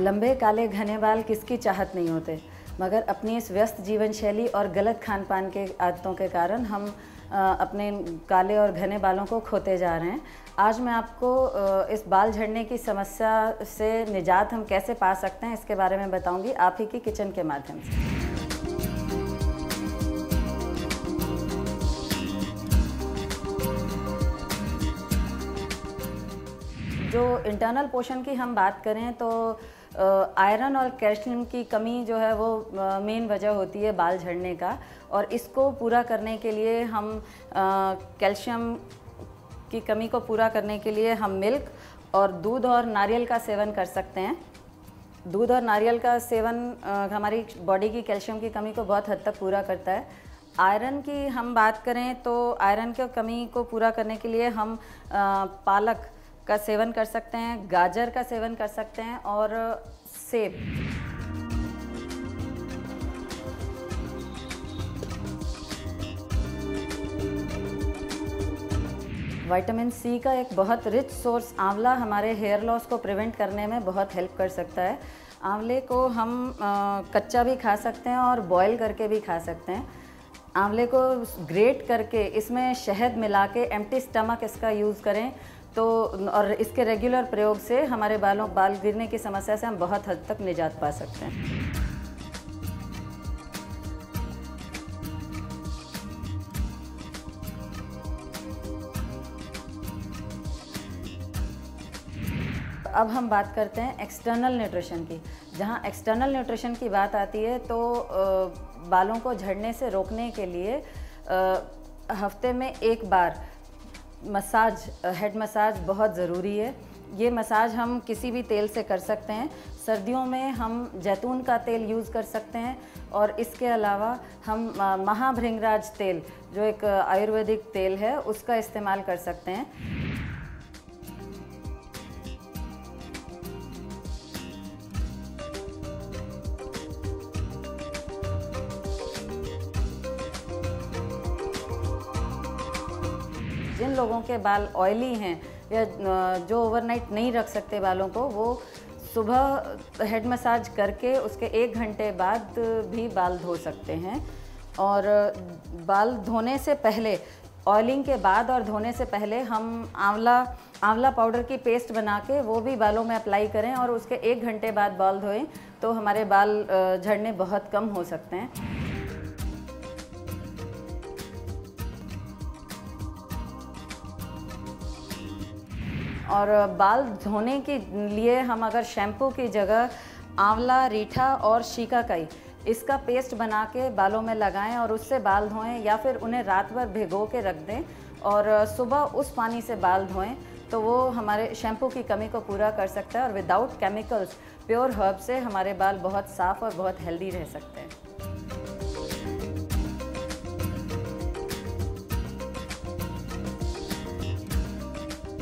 लंबे काले घने बाल किसकी चाहत नहीं होते? मगर अपनी इस व्यस्त जीवन शैली और गलत खान पान के आदतों के कारण हम अपने काले और घने बालों को खोते जा रहे हैं। आज मैं आपको इस बाल झड़ने की समस्या से निजात हम कैसे पा सकते हैं, इसके बारे में बताऊँगी आप ही की किचन के माध्यम से। जो इंटरनल पोषण की हम बात करें तो आयरन और कैल्शियम की कमी जो है वो मेन वजह होती है बाल झड़ने का। और इसको पूरा करने के लिए हम कैल्शियम की कमी को पूरा करने के लिए हम मिल्क और दूध और नारियल का सेवन कर सकते हैं। दूध और नारियल का सेवन हमारी बॉडी की कैल्शियम की कमी को बहुत हद तक पूरा करता है। आयरन की हम बात करें तो आयरन की कमी को पूरा करने के लिए हम पालक का सेवन कर सकते हैं गाजर का सेवन कर सकते हैं और सेब। विटामिन सी का एक बहुत रिच सोर्स आंवला हमारे हेयर लॉस को प्रिवेंट करने में बहुत हेल्प कर सकता है। आंवले को हम आ, कच्चा भी खा सकते हैं और बॉईल करके भी खा सकते हैं। आंवले को ग्रेट करके इसमें शहद मिला के एम्प्टी स्टमक इसका यूज़ करें। तो और इसके रेगुलर प्रयोग से हमारे बालों, बाल गिरने की समस्या से हम बहुत हद तक निजात पा सकते हैं। अब हम बात करते हैं एक्सटर्नल न्यूट्रिशन की। जहाँ एक्सटर्नल न्यूट्रिशन की बात आती है तो बालों को झड़ने से रोकने के लिए हफ़्ते में एक बार मसाज, हेड मसाज बहुत ज़रूरी है। ये मसाज हम किसी भी तेल से कर सकते हैं। सर्दियों में हम जैतून का तेल यूज़ कर सकते हैं और इसके अलावा हम महाभृंगराज तेल, जो एक आयुर्वेदिक तेल है, उसका इस्तेमाल कर सकते हैं। जिन लोगों के बाल ऑयली हैं या जो ओवरनाइट नहीं रख सकते बालों को, वो सुबह हेड मसाज करके उसके एक घंटे बाद भी बाल धो सकते हैं। और, बाल धोने से पहले ऑयलिंग के बाद और धोने से पहले हम आंवला आंवला पाउडर की पेस्ट बना के वो भी बालों में अप्लाई करें और उसके एक घंटे बाद बाल धोएँ तो हमारे बाल झड़ने बहुत कम हो सकते हैं। और बाल धोने के लिए हम अगर शैम्पू की जगह आंवला, रीठा और शीकाकाई, इसका पेस्ट बना के बालों में लगाएँ और उससे बाल धोएँ या फिर उन्हें रात भर भिगो के रख दें और सुबह उस पानी से बाल धोएँ तो वो हमारे शैम्पू की कमी को पूरा कर सकता है और विदाउट केमिकल्स प्योर हर्ब से हमारे बाल बहुत साफ़ और बहुत हेल्दी रह सकते हैं।